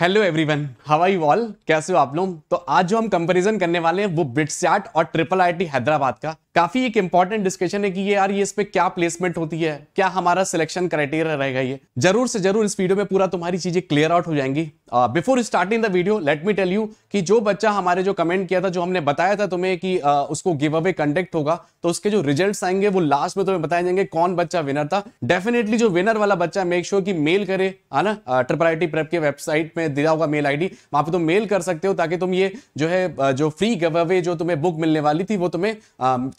Hello everyone you all कैसे हो आप लोग? तो आज जो हम कंपैरिजन करने वाले हैं, वो बिटसैट और ट्रिपल आईटी हैदराबाद का। काफ़ी एक इंपॉर्टेंट डिस्कशन है कि ये यार ये इस पे क्या प्लेसमेंट होती है? क्या हमारा सिलेक्शन क्राइटेरिया रहेगा ये? ज़रूर से ज़रूर इस वीडियो में पूरा तुम्हारी चीज़ें क्लियर आउट हो जाएँगी। Before starting the video let me tell you कि जो बच्चा हमारे जो कमेंट किया था जो हमने बताया था तुम्हें कि uh, उसको गिव अवे कंडक्ट होगा तो उसके जो रिज़ल्ट आएँगे वो लास्ट में तुम्हें बताए जाएँगे कौन बच्चा विनर था। डेफिनेटली जो विनर वाला बच्चा मेक श्योर की मेल करे है ना? ट्रिपल आईटी प्रेप के वेबसाइट में दिया होगा मेल आईडी वहाँ पे तुम मेल कर सकते हो ताकि तुम ये जो है जो फ्री गिव अवे जो तुम्हें बुक मिलने वाली थी वो तुम्हें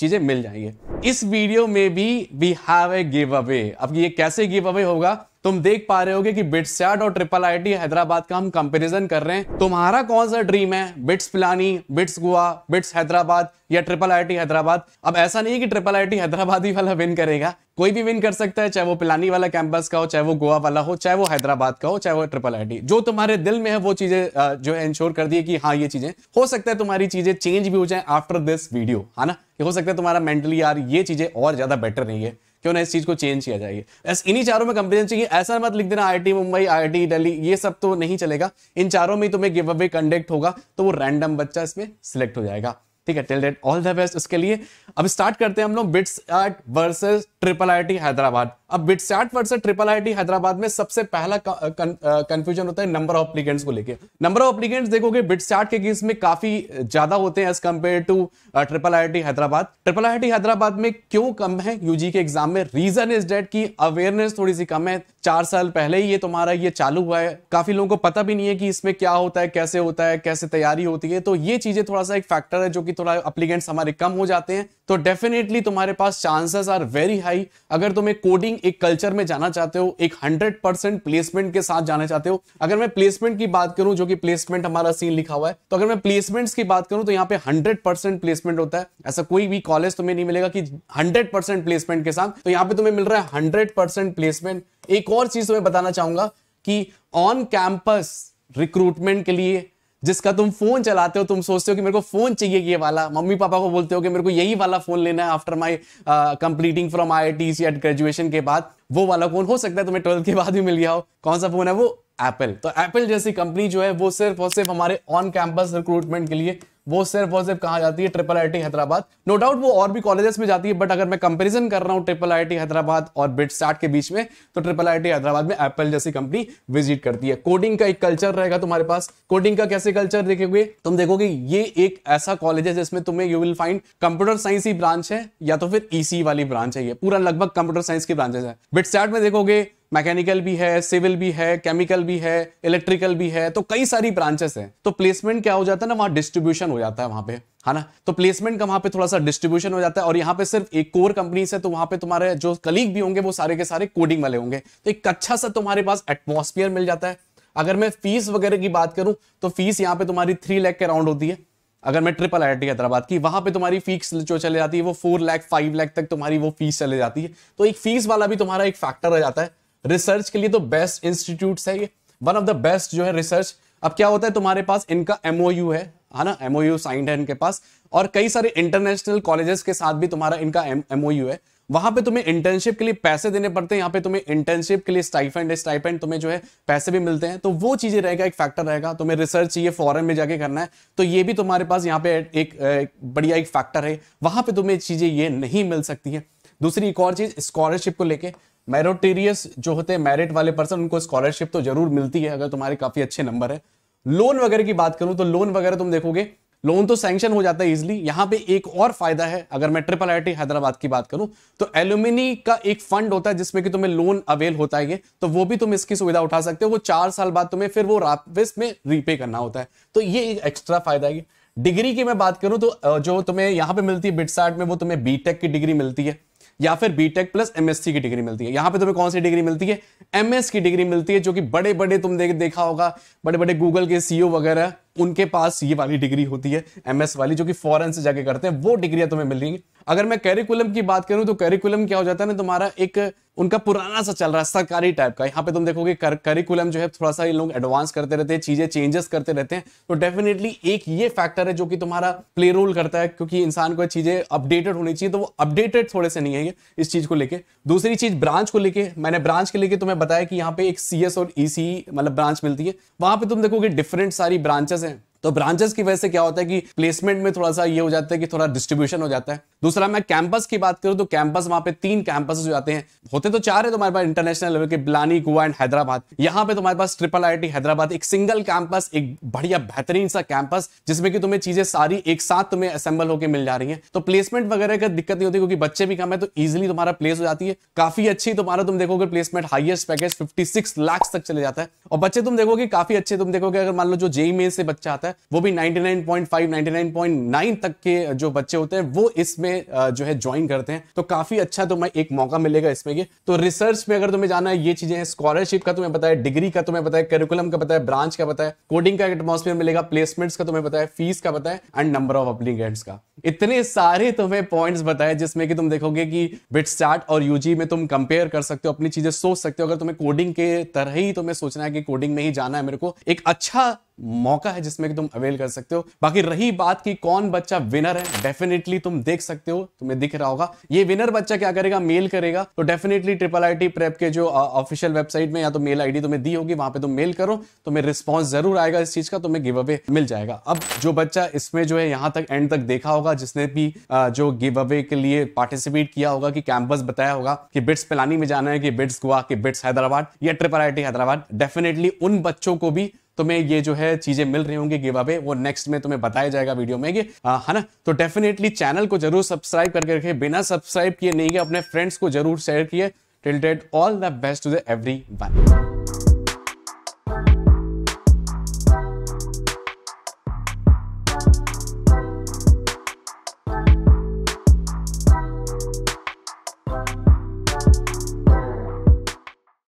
चीज़ें मिल जाएँगे। इस वीडियो में भी we have a giveaway अब ये कैसे गिव अवे होगा? तुम देख पा रहे होगे कि बिट्सैट और ट्रिपल आईटी हैदराबाद का हम कंपैरिजन कर रहे हैं। तुम्हारा कौन सा ड्रीम है? BITS Pilani BITS Goa BITS Hyderabad या ट्रिपल आईटी हैदराबाद? अब ऐसा नहीं है कि ट्रिपल आईटी हैदराबाद ही वाला विन करेगा। कोई भी विन कर सकता है, चाहे वो पिलानी वाला कैंपस का हो, चाहे वो गोवा वाला हो, चाहे वो हैदराबाद का हो, चाहे वो ट्रिपल आई जो तुम्हारे दिल में है, वो चीज़ें जो है इंश्योर कर दिए कि हाँ ये चीज़ें, हो सकता है तुम्हारी चीज़ें चेंज भी हो जाए आफ्टर दिस वीडियो है ना? हो सकता है तुम्हारा मेंटली यार ये चीज़ें और ज़्यादा बेटर नहीं है, क्यों ना इस चीज़ को चेंज किया जाएगी ऐसे इन्हीं चारों में कंपेरिजन चाहिए। ऐसा मत लिख देना आईआईटी मुंबई आईआईटी दिल्ली, ये सब तो नहीं चलेगा। इन चारों में तुम्हें गिव अवे कंडक्ट होगा तो वो रैंडम बच्चा इसमें सिलेक्ट हो जाएगा। ठीक है till date all the best उसके लिए। अब स्टार्ट करते हैं हम लोग BITSAT versus triple IT Hyderabad अब BITSAT versus triple IT Hyderabad में सबसे पहला कंफ्यूजन होता है नंबर ऑफ़ एप्लीकेंट्स को लेके। नंबर ऑफ़ एप्लीकेंट्स देखोगे बिट्स बिटसैट के केस में काफ़ी ज़्यादा होते हैं as compare to triple IT Hyderabad triple IT Hyderabad में क्यों कम है? यूजी के एग्ज़ाम में रीजन इज़ डेट की अवेयरनेस थोड़ी सी कम है। चार साल पहले ही ये तुम्हारा ये चालू हुआ है। काफ़ी लोगों को पता भी नहीं है कि इसमें क्या होता है, कैसे होता है, कैसे तैयारी होती है। तो ये चीज़ें थोड़ा सा एक फैक्टर है जो कि थोड़ा अप्लीकेंट्स हमारे कम हो जाते हैं। तो डेफिनेटली तुम्हारे पास चांसेस आर वेरी हाई अगर तुम एक कोडिंग एक कल्चर में जाना चाहते हो, एक हंड्रेड परसेंट प्लेसमेंट के साथ जाना चाहते हो। अगर मैं प्लेसमेंट की बात करूँ, जो कि प्लेसमेंट हमारा सीन लिखा हुआ है तो अगर मैं प्लेसमेंट्स की बात करूँ तो यहाँ पे हंड्रेड परसेंट प्लेसमेंट होता है। ऐसा कोई भी कॉलेज तुम्हें नहीं मिलेगा कि हंड्रेड परसेंट प्लेसमेंट के साथ। तो यहाँ पे तुम्हें मिल रहा है हंड्रेड परसेंट प्लेसमेंट एक और चीज़ तुम्हें बताना चाहूँगा कि ऑन कैंपस रिक्रूटमेंट के लिए जिसका तुम फ़ोन चलाते हो, तुम सोचते हो कि मेरे को फ़ोन चाहिए ये वाला। मम्मी पापा को बोलते हो कि मेरे को यही वाला फ़ोन लेना है after my completing from I I या ग्रेजुएशन के बाद। वो वाला फ़ोन हो सकता है तुम्हें ट्वेल्थ के बाद भी मिल गया हो। कौन सा फ़ोन है वो? एप्पल तो एप्पल जैसी कंपनी जो है, वो सिर्फ़ और सिर्फ़ हमारे ऑन कैंपस रिक्रूटमेंट के लिए वो सिर्फ़ और सिर्फ़ कहा जाती है? Triple I T Hyderabad. No doubt वो और भी कॉलेजेस में जाती है बट अगर मैं कंपेरिजन कर रहा हूँ ट्रिपल आई टी हैदराबाद और बिट स्टार्ट के बीच में तो ट्रिपल आई टी हैदराबाद में एप्पल जैसी कंपनी विज़िट करती है। कोडिंग का एक कल्चर रहेगा तुम्हारे पास। कोडिंग का कैसे कल्चर देखोगे? तुम देखोगे ये एक ऐसा कॉलेज है जिसमें तुम्हें you will find computer science he branch है, या तो फिर ईसी e वाली ब्रांच है ये। पूरा लगभग कंप्यूटर साइंस की ब्रांचेस है। बिट स्टार्ट में देखोगे मैकेनिकल भी है, सिविल भी है, केमिकल भी है, इलेक्ट्रिकल भी है तो कई सारी ब्रांचेस हैं। तो प्लेसमेंट क्या हो जाता है ना, वहाँ डिस्ट्रीब्यूशन हो जाता है वहाँ पे, है ना? तो प्लेसमेंट का वहाँ पे थोड़ा सा डिस्ट्रीब्यूशन हो जाता है और यहाँ पे सिर्फ़ एक कोर कंपनीज़ है तो वहाँ पे तुम्हारे जो कलीग भी होंगे, वो सारे के सारे कोडिंग वाले होंगे। तो एक अच्छा सा तुम्हारे पास एटमोस्फियर मिल जाता है। अगर मैं फ़ीस वगैरह की बात करूँ तो फ़ीस यहाँ पे तुम्हारी थ्री लैख के अराउंड होती है। अगर मैं ट्रिपल आई हैदराबाद की, वहाँ पे तुम्हारी फ़ीस जो चले जाती है, वो फोर लैख फाइव लैख तक तुम्हारी वो फ़ीस चले जाती है। तो एक फ़ीस वाला भी तुम्हारा एक फैक्टर रह जाता है। रिसर्च के लिए तो बेस्ट इंस्टीट्यूट है ये। वन ऑफ़ द बेस्ट जो है रिसर्च अब क्या होता है तुम्हारे पास? इनका एमओयू है है ना? एमओयू साइंड है इनके पास। और कई सारे इंटरनेशनल कॉलेजेस के साथ भी तुम्हारा इनका एमओयू है। वहाँ पे तुम्हें इंटर्नशिप के लिए पैसे देने पड़ते हैं। यहाँ पे तुम्हें इंटर्नशिप के लिए स्टाइफेंड स्टाइफेंड तुम्हें जो है पैसे भी मिलते हैं। तो वो चीज़ें रहेगा एक फैक्टर रहेगा। तुम्हें रिसर्च चाहिए फॉरन में जाके करना है। तो ये भी तुम्हारे पास यहाँ पे एक, एक बढ़िया एक फैक्टर है। वहाँ पे तुम्हें चीज़ें ये नहीं मिल सकती है। दूसरी एक और चीज़ स्कॉलरशिप को लेके। मेरोटेरियस जो होते हैं मेरिट वाले पर्सन उनको स्कॉलरशिप तो ज़रूर मिलती है, अगर तुम्हारे काफ़ी अच्छे नंबर है। लोन वगैरह की बात करूँ तो लोन वगैरह तुम देखोगे लोन तो सैंक्शन हो जाता है इजिली यहाँ पे एक और फ़ायदा है, अगर मैं ट्रिपल आईटी हैदराबाद की बात करूँ तो एल्यूमिनी का एक फंड होता है, जिसमें कि तुम्हें लोन अवेल होता है तो वो भी तुम इसकी सुविधा उठा सकते हो। वो चार साल बाद तुम्हें फिर वो वापस में रीपे करना होता है। तो ये एक एक्स्ट्रा फ़ायदा है। डिग्री की मैं बात करूँ तो जो तुम्हें यहाँ पे मिलती है बिटसार्ट में, वो तुम्हें बीटेक की डिग्री मिलती है। या फिर बीटेक प्लस एमएससी की डिग्री मिलती है। यहाँ पे तुम्हें कौन सी डिग्री मिलती है? एमएस की डिग्री मिलती है, जो कि बड़े बड़े तुम देख देखा होगा बड़े बड़े गूगल के सीईओ वगैरह, उनके पास ये वाली डिग्री होती है एमएस वाली, जो कि फॉरन से जाके करते हैं, वो डिग्रियाँ तुम्हें मिल रही अगर मैं कैरिकुलम की बात करूँ तो कैरिकुलम क्या हो जाता है ना, तुम्हारा एक, उनका पुराना सा चल रहा है, सरकारी टाइप का। यहाँ पे तुम देखोगे करिकुलम जो है थोड़ा सा ये लोग एडवांस करते रहते हैं, चीज़ें चेंजेस करते रहते हैं। तो डेफिनेटली एक ये फैक्टर है, जो कि तुम्हारा प्ले रोल करता है, क्योंकि इंसान को चीज़ें अपडेटेड होनी चाहिए तो वो अपडेटेड थोड़े से नहीं है इस चीज़ को लेके। दूसरी चीज़, ब्रांच को लेके, मैंने ब्रांच के लेके तुम्हें बताया कि यहाँ पे एक सीएस और ईसी e मतलब ब्रांच मिलती है। वहाँ पे तुम देखोगे डिफरेंट सारी ब्रांचेस हैं। तो ब्रांचेस की वजह से क्या होता है कि प्लेसमेंट में थोड़ा सा ये हो जाता है कि थोड़ा डिस्ट्रीब्यूशन हो जाता है। दूसरा, मैं कैंपस की बात करूँ तो कैंपस वहाँ पे तीन कैंपस हो जाते हैं। होते तो चार है तुम्हारे पास इंटरनेशनल लेवल के बिलानी गोवा एंड हैदराबाद यहाँ पे तुम्हारे पास ट्रिपल आई हैदराबाद एक सिंगल कैंपस एक बढ़िया बेहतरीन सा कैंपस जिसमें कि तुम्हें चीज़ें सारी एक साथ तुम्हें असेंबल होकर मिल जा रही है। तो प्लेसमेंट वगैरह का दिक्कत नहीं होती क्योंकि बच्चे भी कम है तो इजिली तुम्हारा प्लेस हो जाती है। काफ़ी अच्छी तुम्हारा, तुम देखोगे placement highest package fifty lakh तक चले जाता है। और बच्चे तुम देखोगे, काफ़ी अच्छे तुम देखोगे, अगर मान लो जो जेई मेन से बच्चा आता है वो भी 99.5 99.9 तक के जो बच्चे होते हैं, वो इसमें जो है ज्वाइन करते हैं। तो काफ़ी अच्छा तुम्हें एक मौका मिलेगा इसमें ये तो रिसर्च में अगर तुम्हें जाना है, ये चीज़ें स्कॉलरशिप का तुम्हें पता है डिग्री का तुम्हें पता है करिकुलम का पता है ब्रांच का पता है कोडिंग का एटमोसफियर मिलेगा प्लेसमेंट्स का तुम्हें पता है फ़ीस का पता है एंड नंबर ऑफ़ अप्लीकेंट्स का। इतने सारे तुम्हें पॉइंट्स बताए जिसमें कि तुम देखोगे कि बिट स्टार्ट और यूजी में तुम कंपेयर कर सकते हो, अपनी चीज़ें सोच सकते हो। अगर तुम्हें कोडिंग के तरह ही तुम्हें सोचना है कि कोडिंग में ही जाना है मेरे को, एक अच्छा मौका है जिसमें कि तुम अवेल कर सकते हो। बाकी रही बात की कौन बच्चा विनर है डेफिनेटली तुम देख सकते हो, तुम्हें दिख रहा होगा। ये विनर बच्चा क्या करेगा? मेल करेगा। तो डेफिनेटली ट्रिपल आईटी प्रेप के जो ऑफिशियल वेबसाइट में या तो मेल आईडी तुम्हें दी होगी, वहाँ पे तुम मेल करो। तुम्हें रिस्पॉन्स ज़रूर आएगा इस चीज़ का, तुम्हें गिव अवे मिल जाएगा। अब जो बच्चा इसमें जो है, यहाँ तक एंड तक देखा होगा, जिसने भी जो गिव अवे के लिए पार्टिसिपेट किया होगा, कि कैंपस बताया होगा, कि बिट्स पिलानी में जाना है, कि बिट्स गोवा कि बिट्स हैदराबाद या ट्रिपल आईटी हैदराबाद डेफिनेटली उन बच्चों को भी तुम्हें ये जो है चीज़ें मिल रही होंगी गिव अवे, वो नेक्स्ट में तुम्हें बताया जाएगा वीडियो में है ना? तो डेफिनेटली चैनल को ज़रूर सब्सक्राइब करके रखे। बिना सब्सक्राइब किए नहीं गए अपने फ्रेंड्स को ज़रूर शेयर किए। Till date all the best to the everyone